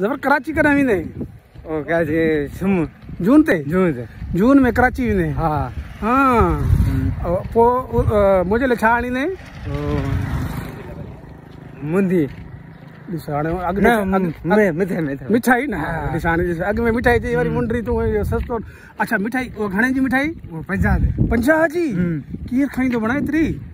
ज़बर कराची कॾहिं वेंदे ओ क्या जे सुम जून ते? जूं ते। जून में कराची वेंदे हा। हा। पोइ मुंहिंजे लाइ छा आणींदे ओ मुंदी। ॾिस हाणे अॻु न में- मैं मिथे मिठाई। न? हा। ॾिस हाणे ॾिस अॻु में मिठाई चई वरी मुंडी तूं सस्तो। अच्छा मिठाई उहा घणे जी मिठाई? वो पंजा दे। पंजाह जी? हम्म। केरु खणी थो बणाए एतिरी बस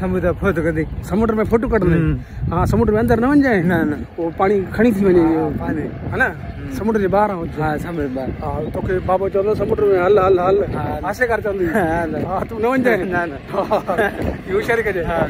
समुद्र फोत कदी समुद्र में फ़ोटो कढंदे हम्म। हा समुंड में अंदर न वञजांइ न न। वो पानी खणी थी वञे पानी। है ना? समुद्र जे बाहर हा समुद्र बार हा तोखे बाबो चवंदो समुद्र में हल हल हल। आसे कर चवंदी हाँ तू न तूं जाए? न, न। हा, इहो होशियारी कजे हा।